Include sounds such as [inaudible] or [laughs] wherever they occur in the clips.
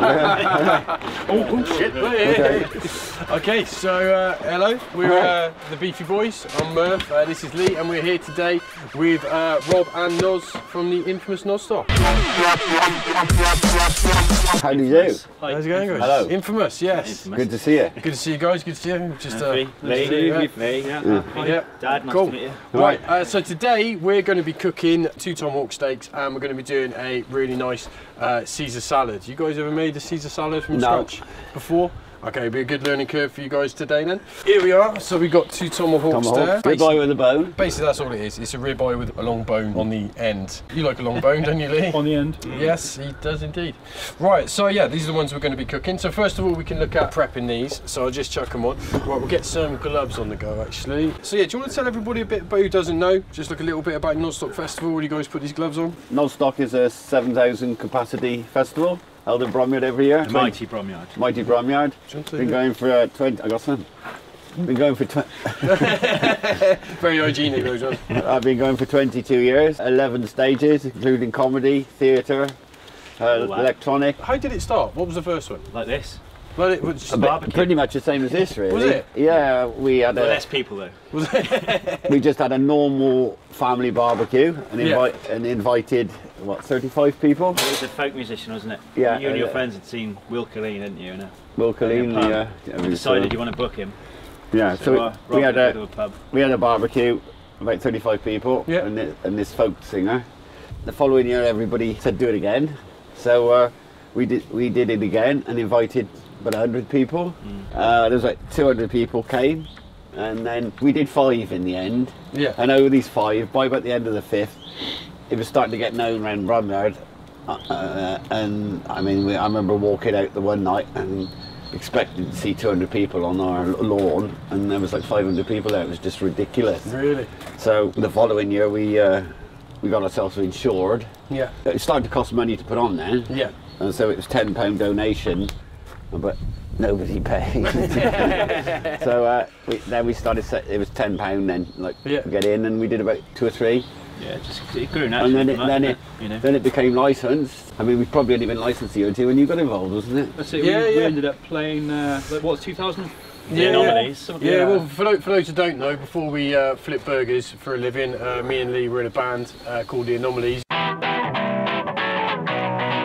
[laughs] oh, shit. Okay, okay so uh, hello, we're uh, the Beefy Boys. I'm Murph, uh, this is Lee, and we're here today with uh, Rob and Noz from the infamous Nozstock. How do you do? How's it going, guys? Hello. Infamous, yes. Good to see you. Good to see you guys, good to see you. Just, uh, Lee, nice to see you, Lee, yeah. Yeah. Yeah. Dad, nice Cool. to meet you. Right, uh, so today we're going to be cooking two tomahawk steaks and we're going to be doing a really nice uh, Caesar salad. You guys ever made a Caesar salad from No. scratch before? Okay, be a good learning curve for you guys today then. Here we are, so we've got two tomahawks Tomahawk. there. Ribeye with a bone. Basically, that's all it is. It's a ribeye with a long bone on the end. You like a long bone, don't you, Lee? on the end. Mm. Yes, he does indeed. Right, so yeah, these are the ones we're going to be cooking. So first of all, we can look at prepping these. So I'll just chuck them on. Right, we'll get some gloves on the go actually. So yeah, do you want to tell everybody a bit about who doesn't know? Just like a little bit about Nozstock Festival. When you guys put these gloves on? Nozstock is a 7,000 capacity festival held in Bromyard every year. The mighty Bromyard. Mighty Bromyard. Do you want to- Been going for uh, 20. I got some. Been going for. 20. [laughs] Very hygienic, those ones. I've been going for 22 years. 11 stages, including comedy, theatre, uh, wow. electronic. How did it start? What was the first one? Like this. Well, it was, A bit- barbecue. Pretty much the same as this, really. Was it? Yeah, we had Well, a, less people though. was it? we just had a normal family barbecue and, Yeah. and invited what 35 people. It was a folk musician, wasn't it? Yeah, You and your uh, friends had seen Will Killeen, hadn't you? In a, Will Colleen, in a pub. yeah. yeah, You we decided saw- you want to book him. yeah. So, So, uh, we, we had would go a to a pub. we had a barbecue, about 35 people, Yeah. and, this, and this folk singer. The following year, everybody said do it again, so uh, we did we did it again and invited about 100 people. Mm. Uh, there was like 200 people came, and then we did five in the end. Yeah. And over these five, by about the end of the fifth, it was starting to get known around Bromyard. Uh, uh, and I mean, we, I remember walking out the one night and expecting to see 200 people on our lawn, and there was like 500 people there. It was just ridiculous. really? So the following year, we uh, we got ourselves insured. Yeah. It started to cost money to put on then, Yeah. and so it was 10 pound donation, but nobody paid. [laughs] so uh, we, then we started. Set, it was 10 pound then, like Yeah. get in, and we did about two or three. Yeah, just it grew And then it, from then it, you know. then it became licensed. I mean, we've probably only been licensed a year or two when you got involved, wasn't it? That's it. Yeah, we, we ended up playing. Uh, like, what 2000? The anomalies. Yeah, Yeah. well, for those, for those who don't know, before we uh, flip burgers for a living, uh, me and Lee were in a band uh, called The Anomalies.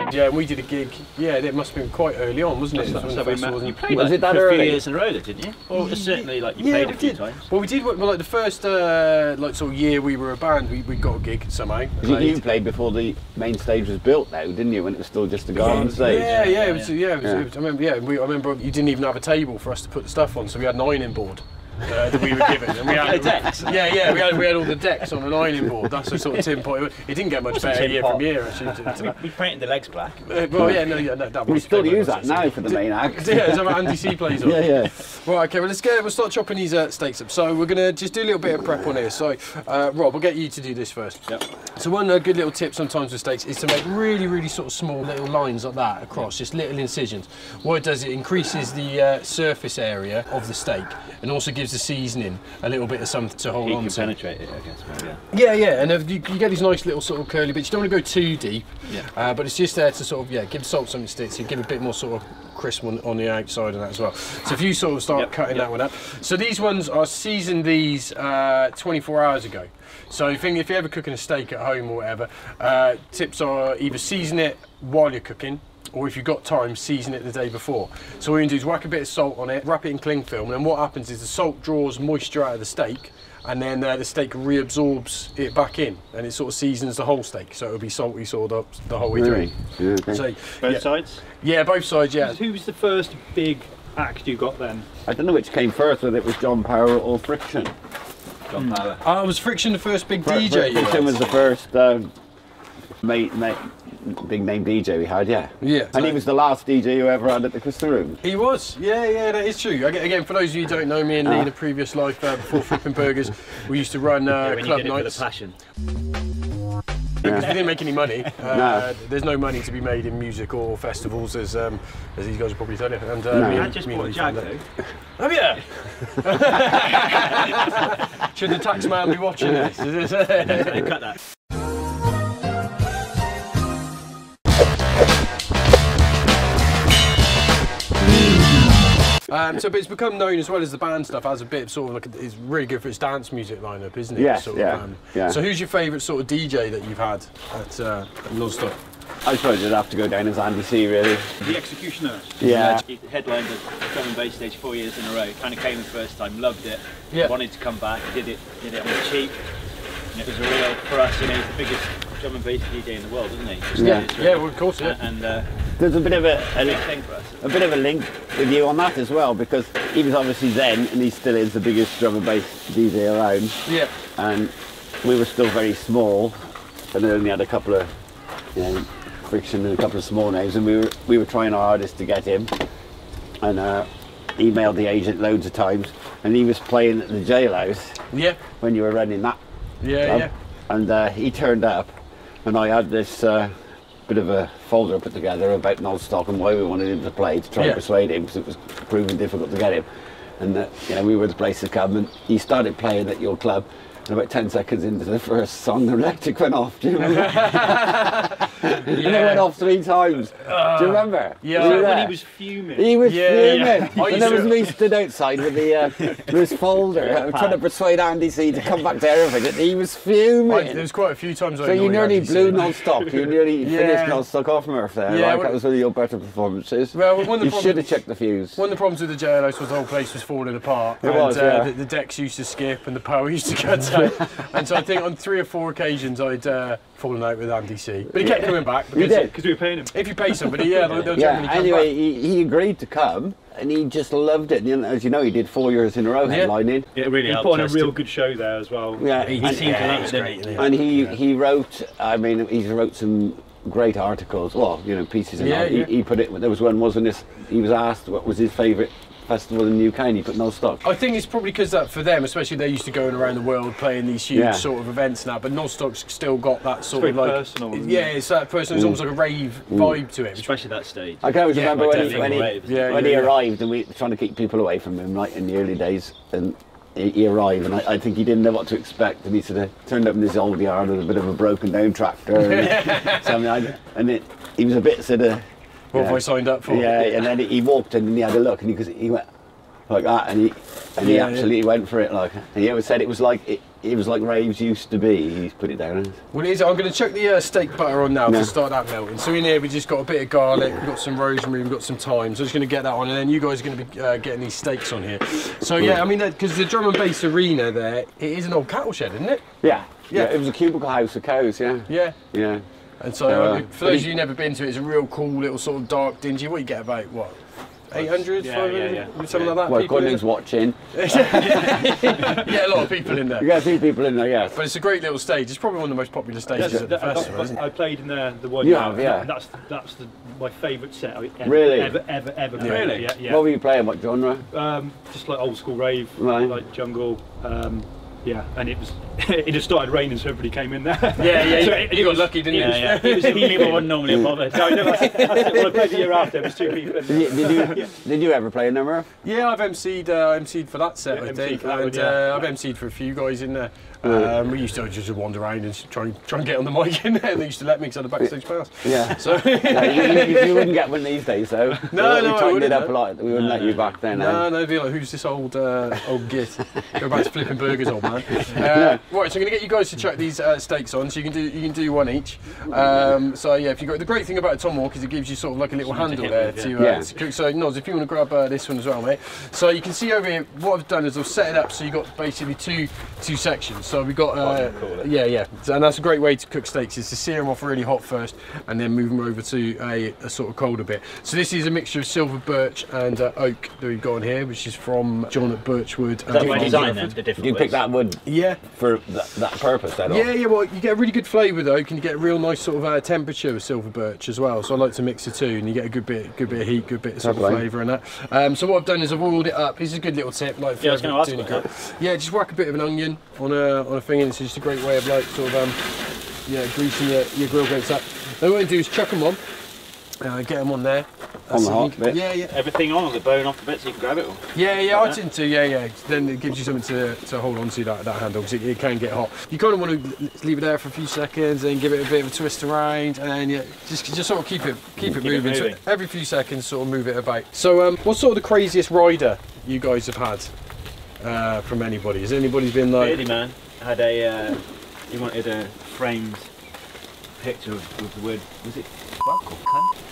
[laughs] Yeah, and we did a gig. Yeah, it must have been quite early on, wasn't it? That's- It was when we festival met. You played Was like, it that for a few early? years in a row, didn't you? Or certainly, like you yeah, played we a few did. times. Well, we did. Well, like the first uh, like sort of year we were a band, we, we got a gig somehow. You, played. you played before the main stage was built, though, didn't you? When it was still just a garden stage. Yeah, yeah, Yeah, it was, yeah. it was, Yeah. it was- I remember. Yeah, we, I remember you didn't even have a table for us to put the stuff on, so we had an ironing board. Uh, that we were given, and we had [laughs] Decks? Yeah, yeah, we had, we had all the decks on an ironing board. That's the sort of tin pot. It didn't get much better tin year pot. from year, actually. to- to- We painted the legs black. Uh, well, yeah, no, yeah, no, that We still use that now for the main [laughs] act. Yeah, is that what Andy C plays on? [laughs] Yeah, yeah. Right, okay, well, let's get, we'll start chopping these uh, steaks up. So we're going to just do a little bit of prep on here. So, uh, Rob, we'll get you to do this first. Yep. So one uh, good little tip sometimes with steaks is to make really, really sort of small little lines like that across, just little incisions. What it does, it increases the uh, surface area of the steak and also gives the seasoning a little bit of something to hold He on to. penetrate it, I guess. Maybe, yeah. Yeah, yeah, and uh, you, you get these nice little sort of curly bits. You don't want to go too deep, Yeah. uh, but it's just there to sort of yeah give salt something to stick to, give a bit more sort of crisp on, on the outside of that as well. So if you sort of start Yep, cutting yep. that one up, so these ones are seasoned these uh, 24 hours ago. So think if you're ever cooking a steak at home or whatever, uh, tips are either season it while you're cooking. Or if you've got time, season it the day before. So what you can do is whack a bit of salt on it, wrap it in cling film, and then what happens is the salt draws moisture out of the steak, and then uh, the steak reabsorbs it back in, and it sort of seasons the whole steak, so it'll be salty sort of the, the whole way Really? through. Yeah, okay. So, Both yeah, sides? yeah, both sides, yeah. Who was the first big act you got then? I don't know which came first, whether it was John Power or Friction. John Power. Uh, was Friction the first big Fr- DJ? you Friction had? was the first um, mate, mate, big name DJ we had, yeah. Yeah. And he was the last DJ who ever had at the Crystal Room. He was, yeah, yeah, that is true. Again, for those of you who don't know me and Lee in a previous life uh, before Flipping Burgers, we used to run uh, Yeah, when you club did it with nights a passion. because we didn't make any money. [laughs] Uh, No. There's no money to be made in music or festivals, as um, as these guys will probably tell you. And uh, No. me I and- just me bought a Lee Jag found though. Oh yeah. [laughs] [laughs] Should the tax man be watching this? Cut that. Um, so, but it's become known as well as the band stuff as a bit of sort of like a, it's really good for its dance music lineup, isn't it? Yes, sort yeah, Of, um, yeah. So, who's your favourite sort of DJ that you've had at, uh, at Nozstock? I suppose it'd have to go down as Andy C, really. The Executioner. Yeah. He headlined the drum and bass stage four years in a row. Kind of came the first time, loved it. Yeah. Wanted to come back. Did it. Did it on the cheap. And it was a real for us. You know, he's the biggest drum and bass DJ in the world, isn't he? Just Yeah. it's Yeah, well, of course, yeah. And uh, There's a bit of a, big a, thing for us. a bit of a link with you on that as well, because he was obviously then, and he still is the biggest drum and bass DJ around. Yeah. and we were still very small and we only had a couple of you know friction and a couple of small names and we were we were trying our hardest to get him and uh, emailed the agent loads of times and he was playing at the jailhouse Yeah. when you were running that Yeah, club yeah. and uh, he turned up and I had this uh, bit of a folder I put together about Nozstock and why we wanted him to play to try Yeah. and persuade him because it was proving difficult to get him. And that you know we were the place to come and he started playing at your club and about 10 seconds into the first song the electric went off do you remember [laughs] and it went off three times do you remember yeah. You When he was fuming. He was Yeah, fuming. yeah. And there was me stood outside with the uh, [laughs] with his folder, uh, trying to persuade Andy C to come back to everything. And he was fuming. I, there was quite a few times I So you nearly Andy blew Nozstock. You nearly [laughs] Yeah. finished Nozstock off Murph there. Yeah, like, that was one of your better performances. Well, one of the you should have checked the fuse. One of the problems with the JLS was the whole place was falling apart. It and, was, uh, yeah. the, the decks used to skip and the power used to cut out. and so I think on three or four occasions I'd uh, fallen out with Andy C. But he kept coming back. Because did? Because we were paying him. If you pay somebody, yeah, they'll, they'll Yeah. generally come Anyway, back. he, he agreed to come, and he just loved it. And, as you know, he did four years in a row Yeah. headlining. It really He put on a real to- good show there as well. Yeah, He and, seemed to love it, great, didn't he? yeah. and he he wrote. I mean, he wrote some great articles. Well, you know, pieces. And Yeah, all. He, yeah. he put it. There was one, wasn't this? He was asked what was his favourite festival in the UK, and he put Nozstock. I think it's probably because that for them, especially they're used to going around the world playing these huge Yeah. sort of events now. But Nozstock's still got that sort very of like personal, isn't yeah, it? it's that person. It's mm. almost like a rave mm. vibe to it. which- Especially that stage. I can always Yeah, remember like when he, when he. Yeah, when yeah, he arrived, and we were trying to keep people away from him, right in the early days, and. He he arrived, and I, I think he didn't know what to expect, and he sort of turned up in this old yard with a bit of a broken down tractor, and, [laughs] something like that. and it, he was a bit sort of What yeah. have I signed up for? Yeah, and then he walked in and he had a look and he, goes, he went like that and he and he Yeah, yeah. absolutely went for it like and he always said it was like it, it was like raves used to be. He's put it down as. Well, it is. I'm going to chuck the uh, steak butter on now Yeah. to start that melting. So in here we just got a bit of garlic, we've got some rosemary, we've got some thyme. So I'm just going to get that on, and then you guys are going to be uh, getting these steaks on here. So yeah, I mean, because the drum and bass arena there, it is an old cattle shed, isn't it? Yeah, Yeah. yeah. It was a cubicle house of cows. Yeah, Yeah. yeah. And so, Uh, for those of you who've never been to it, it's a real cool little sort of dark, dingy. What you get about what? 800, Yeah, 500, yeah, yeah. something like that. Well, people in Gordon's watching. [laughs] there? yeah, a lot of people in there. You got a few people in there. Yeah. But it's a great little stage. It's probably one of the most popular stages That's- at the that- festival, isn't I played in there the one You year, have, yeah. That's that's the, my favourite set I ever, Really? ever ever ever played. Really? Yeah, yeah. What were you playing? What genre? um, just like old school rave, Right. like jungle. Um, yeah, and it was [laughs] it just started raining, so everybody came in there. Yeah, yeah, [laughs] So you, it- you it got was- lucky, didn't Yeah, you? yeah. It was [laughs] People wouldn't normally bother. No, no, that's, that's it. I played the year after, there was two people Did you, did you, did you ever play in there, Murph? Yeah, I've MC'd, uh, MC'd for that set, Yeah, I think, for that and yeah. uh, I've MC'd for a few guys in there. Um, we used to just wander around and try and try and get on the [laughs] mic in there. They used to let me because I had a backstage pass. Yeah. [laughs] So yeah you, you, you wouldn't get one these days, though. [laughs] No, we no, I tightened wouldn't, it up no. a lot. We wouldn't let you back then. no, eh? no, be like, who's this old uh, old git? Go back to flipping burgers, old man. Uh, right, so I'm going to get you guys to chuck these uh, steaks on, so you can do you can do one each. Um, so yeah, if you got the great thing about a tomahawk is it gives you sort of like a little Something handle hit there with, to, uh, yeah. to cook. So Noz, if you want to grab uh, this one as well, mate. So you can see over here what I've done is I've set it up so you've got basically two two sections. So we've got uh, call it. yeah yeah, and that's a great way to cook steaks is to sear them off really hot first and then move them over to a, a sort of colder bit. So this is a mixture of silver birch and uh, oak that we've got on here, which is from John at Birchwood. That's from by design then, Guildford. the different You pick that wood Yeah, for that, that purpose, then? yeah, yeah. Well, you get a really good flavour though. Can you get a real nice sort of uh, temperature with silver birch as well? So I like to mix the two, and you get a good bit, good bit of heat, good bit of sort of flavour and that. Um, so what I've done is I've oiled it up. This is a good little tip, like for Yeah, I was gonna ask doing a about grill. Yeah, just whack a bit of an onion on a on a thing, and it's just a great way of like sort of um, yeah, greasing your, your grill grates up. Then what I do is chuck them on, uh, get them on there, On the hot bit. Yeah, yeah. Everything on the bone off the bit so you can grab it all. Yeah, yeah, I that. tend to. Yeah, yeah. Then it gives you something to, to hold on to that, that handle because it, it can get hot. You kind of want to leave it there for a few seconds and give it a bit of a twist around, and then yeah, just just sort of keep it keep it Keep it moving. So every few seconds, sort of move it about. So, um, what's sort of the craziest rider you guys have had uh, from anybody? Has anybody been like? Beardy man had a, uh, he wanted a framed picture of, with the word, was it fuck or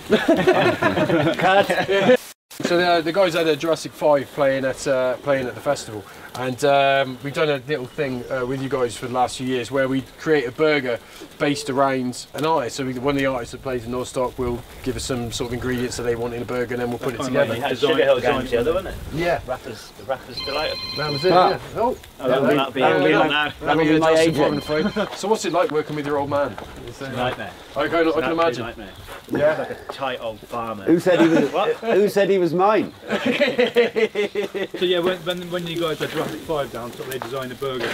cunt? [laughs] [laughs] So the, the guys had a Jurassic Five playing at uh, playing at the festival, and um, we've done a little thing uh, with you guys for the last few years where we create a burger based around an artist. So we, one of the artists that plays in Nozstock will give us some sort of ingredients that they want in a burger, and then we'll put it together. He had Design- Sugar Hill design Gangs the other, wasn't it? Yeah, Rappers, the Rappers Delight. I think. that was it. Ah. Yeah. Oh, Oh, yeah, that'll be, that'll that'll be be my- on now. that'll be my Justin agent. Foreman. So what's it like working with your old man? Is it- Nightmare. I can, I can imagine. Nightmare. Yeah. Like a tight old farmer. Who said he was? Who said he was mine? [laughs] So yeah, when, when, when you guys had Jurassic 5 down, so they designed a burger.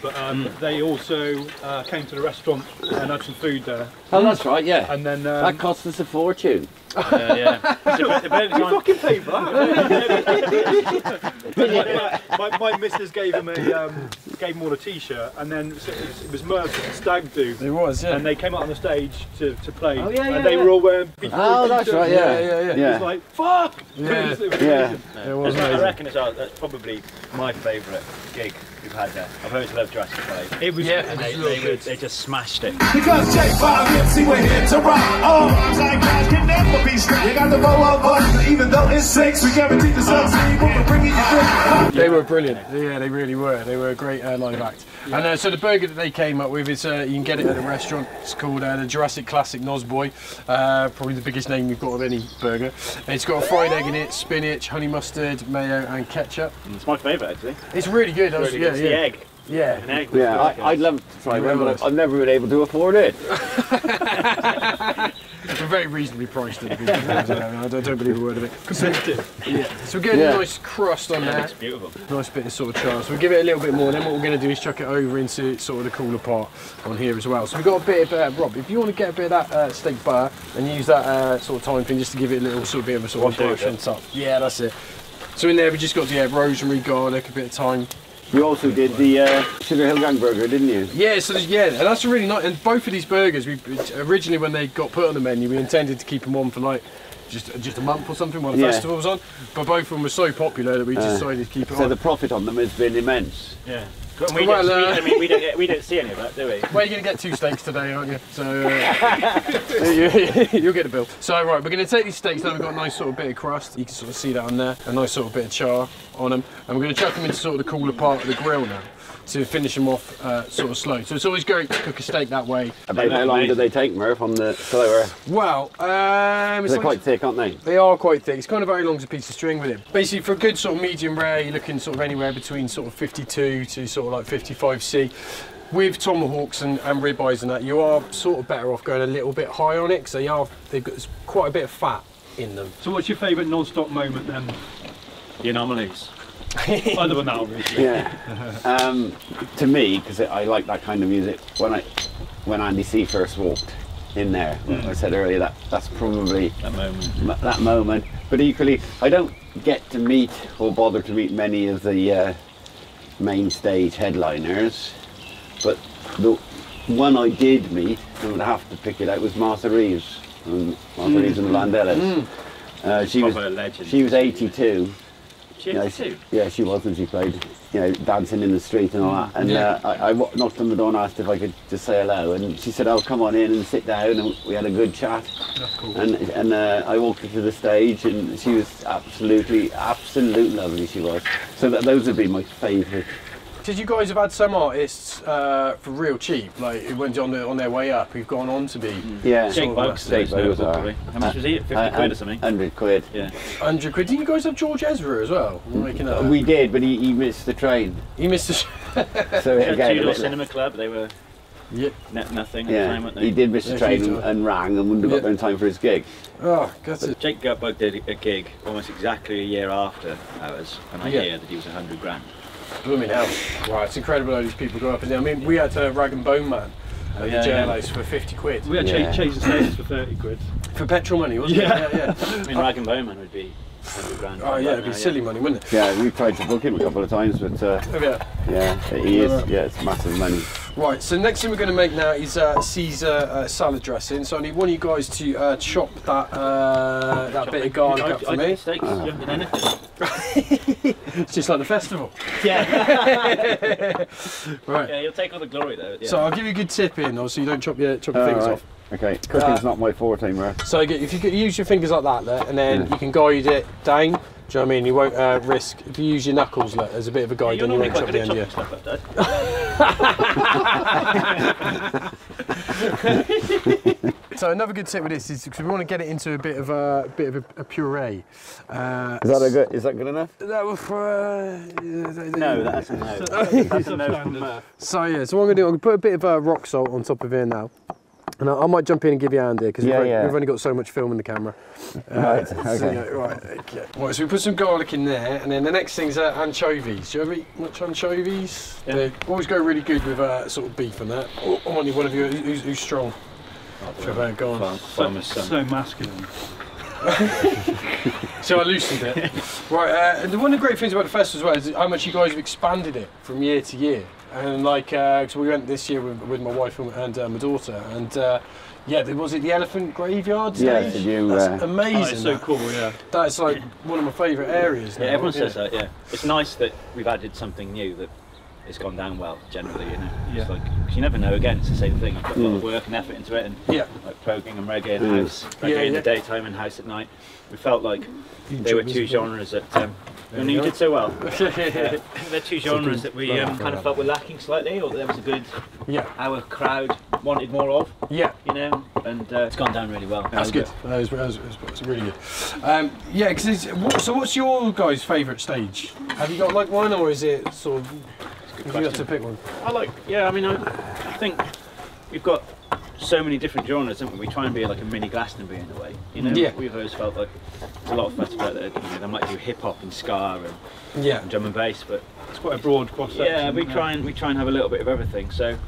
But um, they also uh, came to the restaurant and had some food there. Oh, that's right. Yeah. And then That um, cost us a fortune. Uh, yeah. It's a bit- the fucking paid for that. [laughs] [laughs] my, my missus gave him a um, gave him all a t-shirt, and then it was, it was Merv Stag Do. It was, yeah. And they came out on the stage to, to play, Oh, yeah, yeah, and they yeah. were all wearing Oh, that's right. Yeah, Yeah. yeah, yeah. It was like fuck. Yeah. It was- [laughs] it was Yeah. amazing. It was That's- I reckon it's our, that's probably my favourite gig we've had there. I've always loved Jurassic 5. It was. Yeah, it was they, they, were- good. they just smashed it. Because J5 MC we're here to rock. All rhymes like guys can never be stopped. We got the roll of us, even though it's six, we guarantee the succeed when we're bringing you. They were brilliant. Yeah, they really were. They were a great uh, live act. And uh, so the burger that they came up with is uh, you can get it at a restaurant. It's called uh, the Jurassic Classic Nosboy. Uh, probably the biggest name we've got of any burger. It's got a fried egg in it, spinach, honey mustard, mayo, and ketchup. It's my favourite actually. It's really good. I was- Really yeah, good. It's yeah, the egg. An yeah. egg Yeah. I, I'd love to try one, will. but I've never been able to afford it. [laughs] We're very reasonably priced at the. I don't, I don't, don't believe a word of it. Competitive. Yeah. So we're getting Yeah. a nice crust on there. It's beautiful. Nice bit of sort of char. So we'll give it a little bit more. Then what we're going to do is chuck it over into sort of the cooler part on here as well. So we've got a bit of uh, Rob. If you want to get a bit of that uh, steak butter and use that uh, sort of time thing just to give it a little sort of bit of a sort of Wash brush on it. top. Yeah, that's it. So in there we just got yeah rosemary, garlic, a bit of thyme. You also did the uh, Sugar Hill Gang burger, didn't you? Yeah, so yeah, and that's really nice. And both of these burgers, we originally when they got put on the menu, we intended to keep them on for like. Just, just a month or something while the Yeah. festival was on, but both of them were so popular that we Uh, decided to keep it So on. the profit on them has been immense. Yeah. And we, Well, don't, we, uh, I mean, we don't get, we don't see any of that, do we? Well, you're going to get two steaks today, aren't you? So [laughs] uh, you, [laughs] you'll get a bill. So right, we're going to take these steaks now. We've got a nice sort of bit of crust. You can sort of see that on there. A nice sort of bit of char on them, and we're going to chuck them into sort of the cooler part of the grill now to finish them off uh, sort of slow. So it's always great to cook a steak that way. About how long do they take, Murph, on the slower? Well, um, They're quite thick, aren't they? They are quite thick. It's kind of very long as a piece of string with it. Basically, for a good sort of medium rare, you're looking sort of anywhere between sort of 52 to sort of like 55c. With tomahawks and, and ribeyes and that, you are sort of better off going a little bit high on it because they are they've got quite a bit of fat in them. So what's your favourite Nozstock moment then? The anomalies. [laughs] That, obviously. Yeah. um, to me, because I like that kind of music, when I when Andy C first walked in there, I said earlier that that's probably That moment. m- that moment. But equally, I don't get to meet or bother to meet many of the uh, main stage headliners. But the one I did meet, I would have to pick it out, was Martha Reeves. Um, Martha Reeves and the Vandellas. Uh, she was she was 82. She Yeah, is she, yeah, she was when she played, you know, dancing in the street and all that. And Yeah. uh, I, I knocked on the door and asked if I could just say hello. And she said, "Oh, come on in and sit down." And we had a good chat. That's cool. And and uh, I walked her to the stage, and she was absolutely, absolute lovely. She was. So that, those would be my favourite. Did you guys have had some artists uh, for real cheap, like who went on, the, on their way up, who've gone on to be Yeah. Jake of Bugs. Jake the most Bugs notable, are- probably. How much was he? 50 Uh, quid or something? Hundred quid. Yeah. 100 quid? Did you guys have George Ezra as well? Am making? We did, but he, he missed the train. he missed the. [laughs] So They had again, a Two Door Cinema Club. They were yeah. net nothing at the time, yeah, weren't they? he did miss the Yeah, train and, and rang and wouldn't have got Yeah. there in time for his gig. Oh, got it. Jake Gutbug did a gig almost exactly a year after ours, and I Yeah. hear that he was 100 grand. Blooming hell. Right, it's incredible how these people go up and down. I mean, we had a Rag and Bone Man at yeah, the yeah. JLOs for 50 quid. We had Yeah. Ch- Chase and Status for 30 quid. For petrol money, wasn't Yeah. it? Yeah, yeah. [laughs] I mean, Rag and bone man would be 100 grand. Oh yeah, it'd be now, silly money, wouldn't it? Yeah, we've tried to book him a couple of times, but uh, Oh, yeah. yeah, he is. Yeah, it's massive money. Right, so next thing we're going to make now is uh, Caesar uh, salad dressing. So I need one of you guys to uh, chop that uh, that bit of garlic I, up for I me. steaks, you haven't anything. It's just like the festival. Yeah. [laughs] Right. yeah, you'll take all the glory though. Yeah. So I'll give you a good tip in, or so you don't chop your chop your All fingers right. off. Okay, cooking's Uh, not my forte, Murph. So if you could use your fingers like that, there, and then Yeah. you can guide it down. Do you know what I mean? You won't uh, risk if you use your knuckles look, as a bit of a guide, You're then you won't chop the end of chopping [laughs] [laughs] [laughs] So another good tip with this is because we want to get it into a bit of a bit of a, a puree. Uh, Is that a good? Is that good enough? that was for. Uh, No, that's a no. [laughs] That's a no from Murph. So yeah, so what I'm gonna do, I'm gonna put a bit of uh, rock salt on top of here now. And I, I might jump in and give you a hand here because Yeah, we've, yeah. we've only got so much film in the camera. [laughs] Uh, Right, so, yeah, right, okay. Right, so we put some garlic in there, and then the next thing's uh, anchovies. Do you ever eat much anchovies? Yeah. They always go really good with uh, sort of beef and that. Oh, I want you, one of you who's, who's strong. Sure, uh, go on. Farm, So, so masculine. [laughs] So I loosened it. [laughs] right, uh, and one of the great things about the festival as well is how much you guys have expanded it from year to year. And like, uh, so we went this year with, with my wife and, and uh, my daughter, and uh, yeah, there- was it the Elephant Graveyard Yeah, stage? so you, That's uh, amazing. Oh, it's so cool, yeah. That's like one of my favourite areas. Yeah, now, everyone says that. Yeah, it's nice that we've added something new that it's gone down well. Generally, you know, it's Yeah. like 'cause you never know. Again, it's the same thing. You've got a lot of Mm. work and effort into it, and Yeah. like progging and reggae in Mm. house, reggae Yeah, in yeah. the daytime and house at night. We felt like [laughs] they were two this as well? genres that. Um, and you you did so well. yeah. They're two genres that we um, kind of felt were lacking slightly, or there was a good yeah, our crowd wanted more of. yeah. You know, and uh, it's gone down really well. That's good. That is, that is, that's really good. Um, yeah, because what, so what's your guys' favourite stage? Have you got like one, or is it sort of? If you got to pick one. I like, yeah, I mean, I, I think we've got so many different genres, haven't we? We try and be like a mini Glastonbury in a way. You know, Yeah. we've always felt like there's a lot of festivals out there, you know, they might do hip hop and ska and, Yeah. and drum and bass, but It's quite a broad cross section. yeah, we try and we try and have a little bit of everything. So.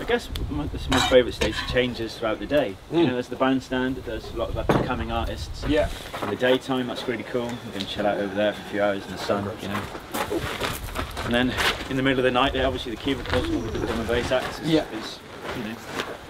I guess my, this is my favourite stage changes throughout the day. You Mm. know, there's the bandstand, there's a lot of upcoming artists. Yeah. In the daytime, that's really cool. You can chill out over there for a few hours in the sun, you know. And then in the middle of the night, obviously the cubicles with the drum and bass acts is, Yeah. is you know,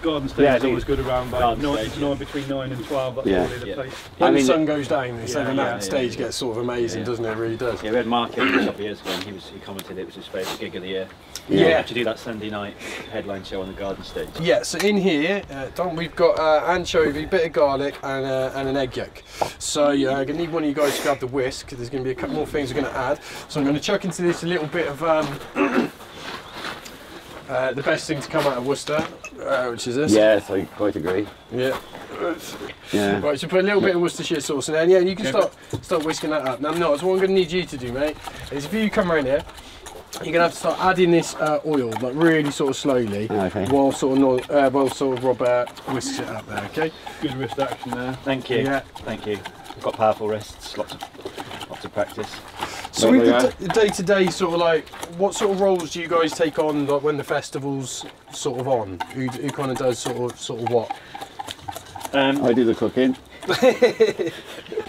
Garden stage Yeah, I is always good around by Garden nine, stage, nine, between 9 and 12. That's Yeah. probably the Yeah. place. When I the sun goes down, it's Yeah, then yeah, that yeah, stage yeah. gets sort of amazing, Yeah. doesn't it? It really does. Yeah, we had Mark here a couple of years ago, and he was he commented it was his favourite gig of the year. Yeah. To do that Sunday night headline show on the garden stage. Yeah, so in here, uh, Don, we've got uh, anchovy, bit of garlic, and, uh, and an egg yolk. So uh, I'm going to need one of you guys to grab the whisk. There's going to be a couple more things we're going to add. So I'm going to chuck into this a little bit of um, uh, the best thing to come out of Worcester, uh, which is this. Yes, I quite agree. Yeah. Yeah. Right, so put a little bit of Worcestershire sauce in there, and yeah, you can start start whisking that up. Now, no, so what I'm going to need you to do, mate, is if you come around here, you're going to have to start adding this uh, oil, like really sort of slowly, Okay. while sort of no- uh, while sort of Rob uh, whisks it up there, okay? Good wrist action there. Thank you. Yeah. Thank you. I've got powerful wrists, lots of lots of practice. So with the d- day to day sort of like, what sort of roles do you guys take on like when the festival's sort of on? Who, who kind of does sort of sort of what? Um, I do the cooking. [laughs]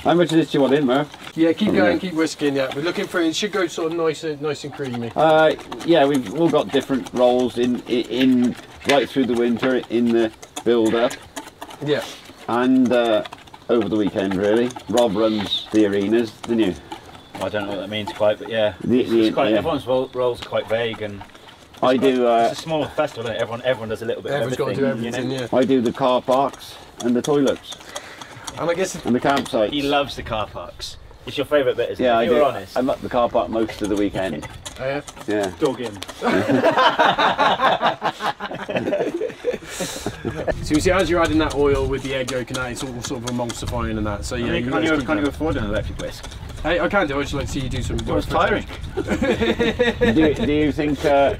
How much of this do you want in, Murph? Yeah, keep going, keep whisking. Yeah, we're looking for it. Should go sort of nice and nice and creamy. Uh, yeah, we've all got different roles in, in, in right through the winter in the build up Yeah. and uh, over the weekend really. Rob runs the arenas, didn't you? I don't know what that means quite, but yeah, The- the- it's quite, yeah. everyone's roles are quite vague, and I do. Uh, it's a small festival. Isn't it? Everyone everyone does a little bit Everyone's of got to do everything. everything. you know? Yeah. I do the car parks and the toilets And I guess and the campsites. He loves the car parks. It's your favourite bit, isn't yeah, it? I you're do. honest. I'm at the car park most of the weekend. [laughs] oh, yeah. Yeah. Dog in. [laughs] [laughs] [laughs] So you see, as you're adding that oil with the egg yolk and that, it's all sort of emulsifying and that. So yeah, Can you, you can guys you, keep can you going. afford an electric whisk? Hey, I can do. I just like to see you do some. Well, it's tiring. [laughs] do, do you think uh,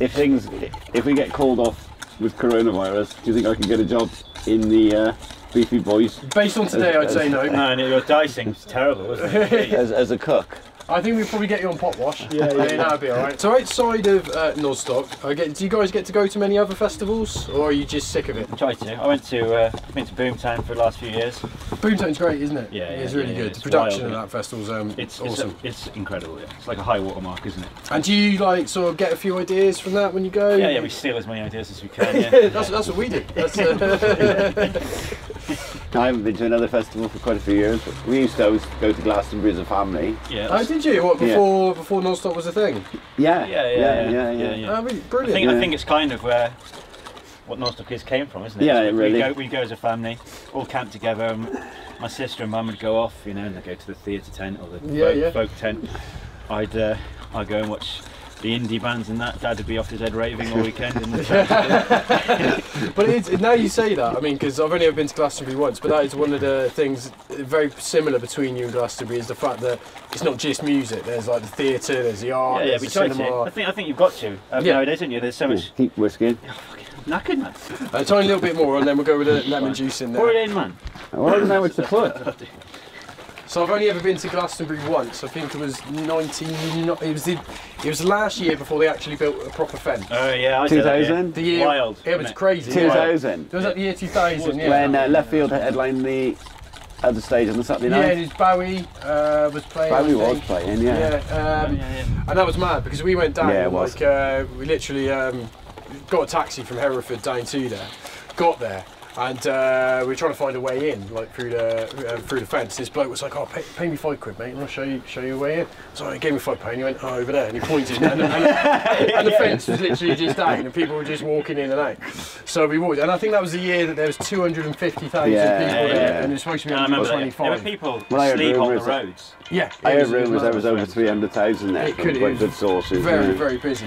if things, if we get called off with coronavirus, do you think I can get a job in the uh, Beefy Boys Based on today, I'd say no. No, and your dicing was terrible, wasn't it? [laughs] as, as a cook? I think we'll probably get you on pot wash. Yeah, yeah, that'll be alright. So outside of uh, Nozstock, I get, do you guys get to go to many other festivals, or are you just sick of it? I Try to. I went to uh, been to Boomtown for the last few years. Boomtown's great, isn't it? Yeah, yeah, it's really yeah, good. it's the production wild, of that festival's um, It's awesome. it's, it's incredible. Yeah. It's like a high water mark, isn't it? and do you like sort of get a few ideas from that when you go? Yeah, yeah. We steal as many ideas as we can. Yeah. [laughs] that's, that's what we do. [laughs] [laughs] That's, I haven't been to another festival for quite a few years. But we used to always go to Glastonbury as a family. yeah. oh, did you? What Yeah. before before Nozstock was a thing? Yeah, Yeah, yeah, yeah, yeah, yeah. yeah. Oh, really? I brilliant. think I think it's kind of where what Nozstock is came from, isn't it? Yeah, So it we, really- We go, we go as a family, all camp together. And my sister and mum would go off, you know, and they'd go to the theatre tent or the Yeah, folk, yeah. folk tent. I'd uh, I'd go and watch the indie bands and that. Dad would be off his head raving all weekend. In the [laughs] tent. [laughs] But it's, now you say that, I mean, because I've only ever been to Glastonbury once, but that is one of the things very similar between you and Glastonbury is the fact that it's not just music. There's like the theatre, there's the art, yeah, yeah, there's we the try to. cinema. I think I think you've got to um, Yeah. nowadays, don't you? There's so much Keep whisking. knackered, man. A tiny little bit more, and then we'll go with the lemon juice in there. Pour it in, man. Well, I don't know what to put. [laughs] So I've only ever been to Glastonbury once. I think it was 19. It was the. It was last year before they actually built a proper fence. Oh yeah, I did that, yeah. 2000? the year. wild, It was wasn't it? crazy. yeah. 2000. Was that the year 2000? Yeah. When uh, Leftfield headlined the other stage on the Saturday night. yeah, night. and it's Bowie uh, was playing. Bowie was playing, yeah. Yeah, um, Yeah, yeah. and that was mad because we went down. Yeah, it was. Like uh, we literally um, got a taxi from Hereford down to there, got there, and uh, we were trying to find a way in, like through the uh, through the fence. This bloke was like, "Oh, pay, pay me five quid, mate, and I'll show you show you a way in." So he gave me five pound. He went, "Oh, over there," and he pointed, and, and, and [laughs] the fence was literally just down, and people were just walking in and out. So we walked, and I think that was the year that there was two hundred and fifty thousand Yeah, people yeah, there, yeah. and it was supposed to be No, I under remember that. yeah. There were twenty-five. people Well, I heard sleep on the rumours roads. Yeah, I heard was- it was rumours there mad. was over 300,000 there. It could- it good sources. Very, yeah. very busy.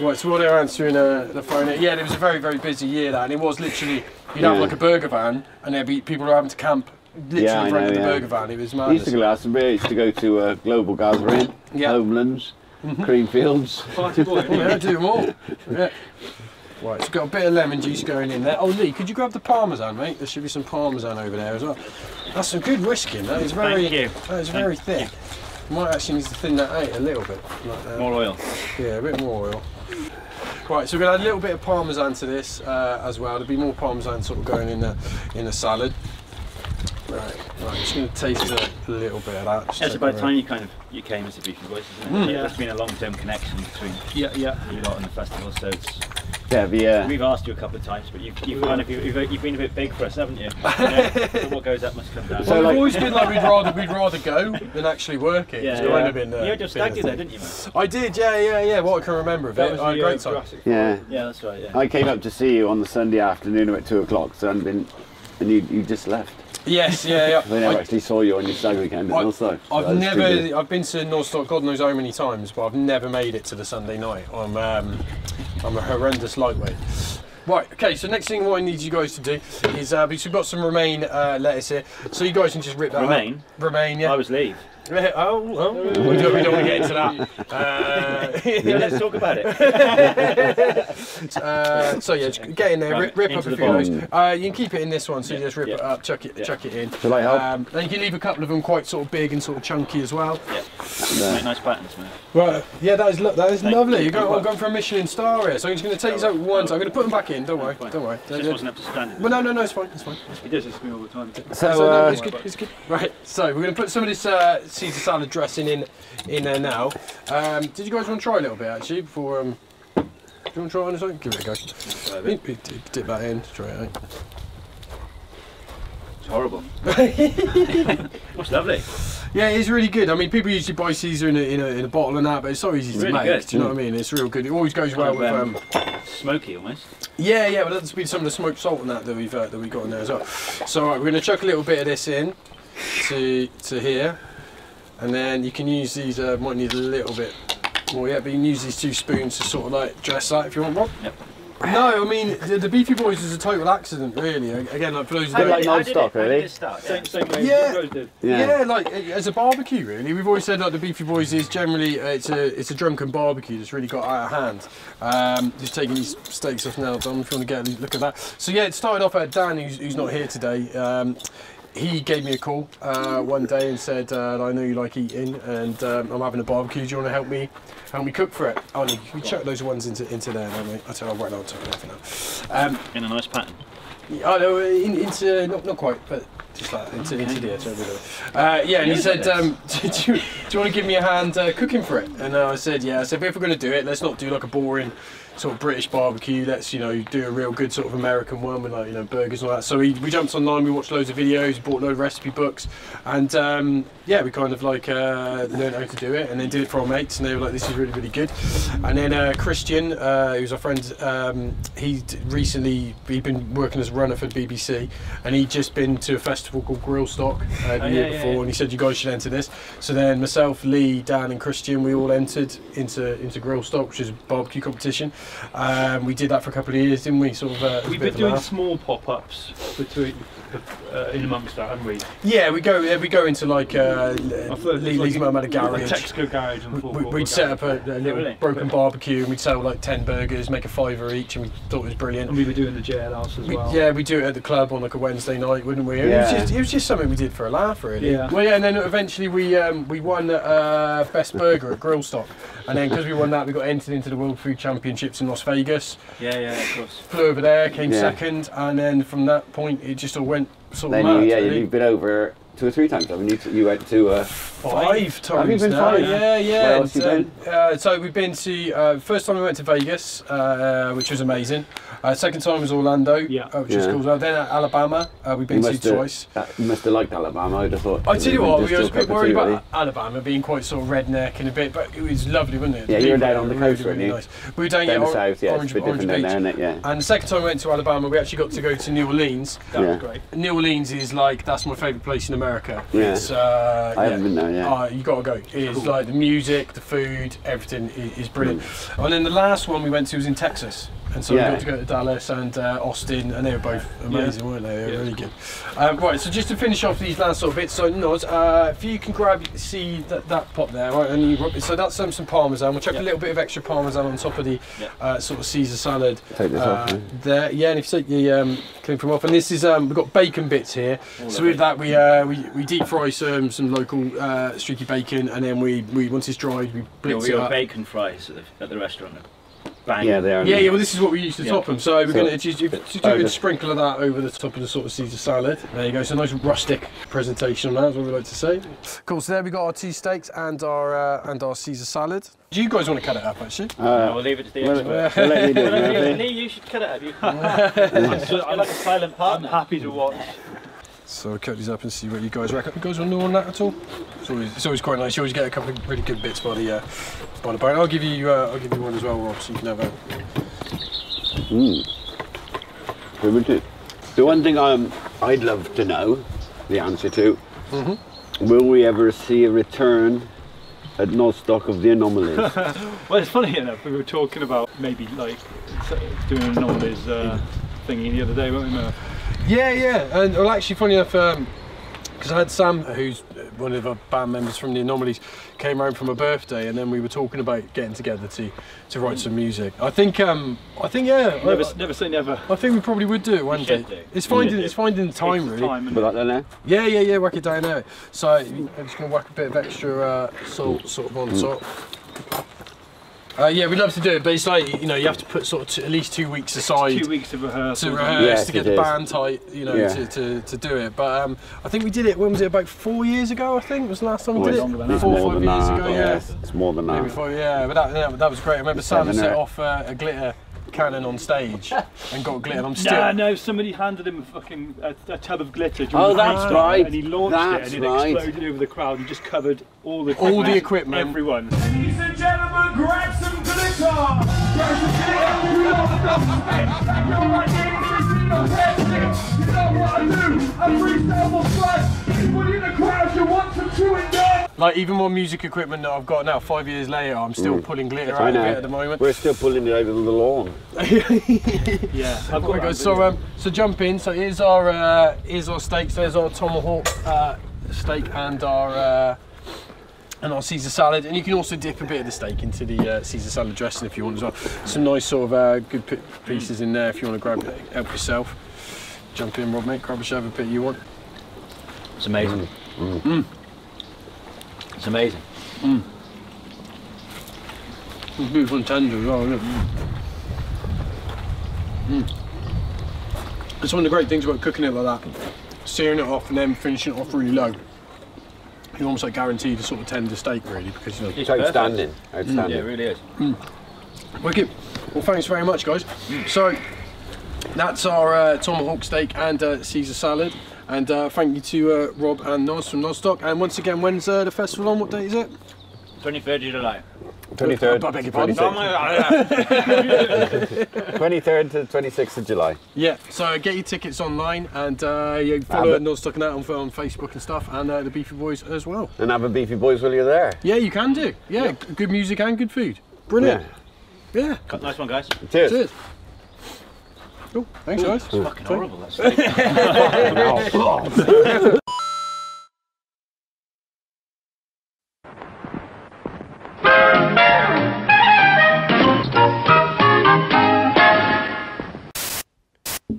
Right, so while they're answering uh, the phone, yeah, it was a very, very busy year that, and it was literally, you'd have like a burger van, and there'd be people who having to camp literally Yeah, I in front of know, the yeah. burger van. It was I used to go to Glastonbury, I used to go to uh, Global Gathering, Yeah. Homelands, Creamfields. Party boy. Yeah, do them all. Yeah. Right, so we've got a bit of lemon juice going in there. Oh, Lee, could you grab the parmesan, mate? There should be some parmesan over there as well. That's some good whisking. That is very, Thank you. that is very thick. Might actually need to thin that out a little bit. Like that. More oil. Yeah, a bit more oil. Right, so we're gonna add a little bit of parmesan to this uh, as well. There'll be more parmesan sort of going in the in the salad. Right, right. Just gonna taste a little bit of that. Just That's about the time you kind of you came as a Beefy Boys, isn't it? Mm. Yeah. There's been a long-term connection between Yeah, yeah. you lot and the festival, so it's, Yeah, the, uh, we've asked you a couple of times, but you've, you've kind of you've, you've been a bit big for us, haven't you? you know, [laughs] what goes up must come down. So, Well, like- we've always been like we'd rather we'd rather go than actually work it. yeah, It's yeah. kind of been. Uh, you had your stag do there, didn't you, man? I did, yeah, yeah, yeah. What I can remember of That it, was I had a uh, great time. Yeah. Yeah, that's right. Yeah. I came up to see you on the Sunday afternoon at 2 o'clock, so I'd been, and you, you just left. Yes, yeah, yeah. [laughs] I never yeah. actually saw you on your stag weekend I- also. so I've that's never, good. I've been to Nozstock, God knows how many times, but I've never made it to the Sunday night. I'm, um, I'm a horrendous lightweight. Right, okay, so next thing what I need you guys to do is, uh, because we've got some romaine uh, lettuce here, so you guys can just rip that up. Romaine? Romaine, yeah. I was leave. Yeah, Oh, oh, we don't, we don't want to get into that. [laughs] Uh, Yeah, let's talk about it. uh, [laughs] so yeah, just get in there, rip, rip up a few of those. Uh, you can keep it in this one, so you just rip yeah. it up, chuck it, Yeah. chuck it in. Shall I help? Um, then you can leave a couple of them quite sort of big and sort of chunky as well. Make nice patterns, man. Right, yeah, that is lo- that is Thank lovely. you. You're going, I'm going for a Michelin star here, so I'm just going to take these out once. I'm going to put them back in. Don't worry, Fine. don't worry. It just wasn't up to standard. Well, no, no, no, it's fine, it's fine. He does this to me all the time. So, So, no, uh, it's good, it's good. Right, so we're going to put some of this uh, Caesar salad dressing in in there now. Um, did you guys want to try a little bit actually before? Um, do you want to try on this one? Give it a go. Dip, dip- dip that in, try it out. It's horrible. [laughs] It's lovely. Yeah, it's really good. I mean, people usually buy Caesar in a, in a, in a bottle and that, but it's so easy to Really make. good. Do you know what I mean? It's real good. It always goes well with. Um, Smoky almost. Yeah, yeah, but that's been some of the smoked salt and that that we've uh, that we got in there as well. So right, we're going to chuck a little bit of this in to to here, and then you can use these. Uh, might need a little bit more, yeah, but you can use these two spoons to sort of like dress that if you want, Rob. Yep. No, I mean the, the Beefy Boys is a total accident, really. Again, like for those. Bit that- like How did Nozstock, really. it start? Same, same way Yeah. Rose did. Yeah. like as a barbecue, really. We've always said like the Beefy Boys is generally uh, it's a it's a drunken barbecue that's really got out of hand. Um, just taking these steaks off now, Dom. If you want to get a look at that. So yeah, it started off at Dan, who's, who's not here today. Um, he gave me a call uh, one day and said, uh, "I know you like eating, and um, I'm having a barbecue. Do you want to help me help me cook for it?" Oh, no, we chuck those ones into into there, mate. I "Oh, right, I'll take it now." Um, In a nice pattern. Oh no, in, into not not quite, but just like into into the so uh, Yeah, and he said, um, [laughs] do, you, do you want to give me a hand uh, cooking for it? And uh, I said, yeah. I said, if we're going to do it, let's not do like a boring sort of British barbecue. Let's you know do a real good sort of American one with like you know burgers and all that. So we, we jumped online, we watched loads of videos, bought loads of recipe books, and um, yeah, we kind of like uh, learned how to do it, and then did it for our mates, and they were like, this is really really good. And then uh, Christian, uh, who's our friend, um, he recently he'd been working as a runner for BBC, and he'd just been to a festival called Grill Stock uh, the Oh, year yeah, before, yeah. and he said you guys should enter this. So then myself, Lee, Dan, and Christian, we all entered into into Grill Stock, which is a barbecue competition. Um, we did that for a couple of years, didn't we? Sort of. Uh, We've been of doing laugh. small pop-ups between uh, in amongst that, haven't we? Yeah, we go. We go into like uh, thought Lee, it was Lee's like mum had a A garage. Texaco garage and We- full we- We'd set up a, a little really? broken barbecue and we'd sell like 10 burgers, make a fiver each, and we thought it was brilliant. And we were doing the JLS as We, well. yeah, we do it at the club on like a Wednesday night, wouldn't we? It, was just, it was just something we did for a laugh, really. Yeah. Well, yeah, and then eventually we um, we won uh, best burger at Grillstock. And then because we won that, we got entered into the World Food Championships in Las Vegas. Yeah, yeah, of course. Flew over there, came Yeah. second, and then from that point it just all went of Then. You, yeah, you've been over two or three times. I mean, you? You went to. Uh, Five times been now. five? Yeah, yeah. Where else and, you um, uh, so we've been to uh, first time we went to Vegas, uh, which was amazing. Uh, second time was Orlando, Yeah. uh, which was cool. Uh, then at Alabama, uh, we've been you to have, twice. uh, you must have liked Alabama. I'd have thought. I tell you what, we Just was a bit worried two, about really. Alabama being quite sort of redneck and a bit, but it was lovely, wasn't it? Yeah, you were down on the coast, really weren't you? nice. We were down, Down yeah, south, yeah, Orange, it's a bit Orange different down Beach. there, isn't it? Yeah. And the second time we went to Alabama, we actually got to go to New Orleans. That was great. New Orleans is like that's my favourite place in America. Yeah. It's, uh, I yeah. haven't been there yet. Oh, you gotta go. It's like the music, the food, everything is, is brilliant. And then the last one we went to was in Texas. And so Yeah. we got to go to Dallas and uh, Austin, and they were both amazing, weren't they? They were Yeah. really good. Um, right, so just to finish off these last sort of bits, so Noz, uh, if you can grab, see that, that pot there, right? And you, so that's um, some parmesan. We'll chuck a little bit of extra parmesan on top of the Yeah. uh, sort of Caesar salad. Take this off, Uh, yeah. there, yeah, and if you take the um, clean from off, and this is um, we've got bacon bits here. All so with that, we uh, we, we deep fry some some local uh, streaky bacon, and then we, we once it's dried, we Yeah, we it up. bacon fries at the, at the restaurant. Bang. Yeah, they are. Yeah, yeah. Well, this is what we used to Yeah. top them. So we're So- gonna just, you, just do a just- sprinkle of that over the top of the sort of Caesar salad. There you go. So nice rustic presentation on that. Is what we like to say. Cool. So there we got our two steaks and our uh, and our Caesar salad. Do you guys want to cut it up actually? No, Uh, we'll leave it to the we'll, expert. we'll let you do it, [laughs] Lee, you should cut it up. You I [laughs] like a silent partner. I'm partner. happy to watch. So I'll cut these up and see what you guys reckon. You guys want to know on that at all? It's always, it's always quite nice. You always get a couple of really good bits by the uh, by the bone. I'll give you uh, I'll give you one as well, Rob, so you can have a. Mm. Who would do? The one thing I'm, I'd love to know the answer to Mm-hmm. will we ever see a return at Nozstock of the anomalies? [laughs] Well, it's funny enough. We were talking about maybe like doing an anomalies uh, thingy the other day, weren't we? Murph? Yeah, yeah. And well, actually, funny enough, because I had Sam, who's uh, one of our band members from the Anomalies, came round for my birthday, and then we were talking about getting together to to write some music. I think, um, I think, yeah. Never, I, never say never. I think we probably would do it one day. should do. It's finding it's finding the time Takes really. Time and Put that there now. Yeah, yeah, yeah, whack it down there. So I'm just going to whack a bit of extra uh, salt sort of on top. Uh, yeah, we'd love to do it, but it's like, you know, you have to put sort of t- at least two weeks aside two weeks of rehearsal. to rehearse, Yes, to get the is. band tight, you know, Yeah. to, to, to do it. But um, I think we did it, when was it, about four years ago, I think, was the last time we Oh, did it? than that. Four or more five years that. ago, yeah. yeah. It's more than Maybe that. four, yeah, but that, yeah, that was great. I remember Sam set off uh, a glitter cannon on stage and got glitter. I'm still. No, no, somebody handed him a fucking a, a tub of glitter. during Oh, the that's concert, right. And he launched That's it and it right. exploded over the crowd and just covered all the All the equipment. Everyone. Ladies and gentlemen, grab some glitter. Grab some glitter. You know what I'm You're my name, you know testing. You know what I do. I freestyle for fun. Anybody in the crowd, you want some chewing gum? Like, even more music equipment that I've got now, five years later, I'm still pulling glitter I out of it at the moment. We're still pulling it over the lawn. [laughs] Yeah, I've Oh my got God, so um, so jump in. So here's our uh, here's our steaks. There's our tomahawk uh, steak and our uh, and our Caesar salad. And you can also dip a bit of the steak into the uh, Caesar salad dressing if you want as well. Some nice sort of uh, good pi- pieces in there if you want to grab it, help yourself. Jump in, Rob, mate. Grab whichever bit you want. It's amazing. It's amazing. It's beautiful and tender as well, isn't it? Mm. It's one of the great things about cooking it like that. Searing it off and then finishing it off really low. You're almost like guaranteed a sort of tender steak really because you know. It's Outstanding. perfect. Outstanding. Yeah, it really is. Wicked. Well, thanks very much, guys. So, that's our uh, tomahawk steak and uh, Caesar salad. And uh, thank you to uh, Rob and Nos from Nozstock. And once again, when's uh, the festival on? What date is it? 23rd of July. 23rd, I beg your pardon? 23rd [laughs] [laughs] to 26th of July. Yeah, so get your tickets online and uh, you follow Have it. Nozstock and that on, on Facebook and stuff, and uh, the Beefy Boys as well. And have a beefy boys while you're there. Yeah, you can do. Yeah, g- good music and good food. Brilliant. Yeah. Nice one, guys. Cheers. Cheers. Cool. Thanks, guys. Fucking horrible, that steak.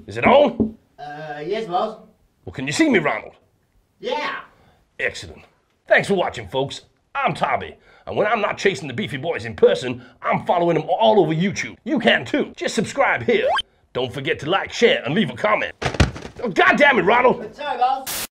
Is it on? Uh, yes, boss. Well, can you see me, Ronald? Yeah. Excellent. Thanks for watching, folks. I'm Tommy, and when I'm not chasing the Beefy Boys in person, I'm following them all over YouTube. You can too. Just subscribe here. Don't forget to like, share, and leave a comment. Oh, God damn it, Ronald!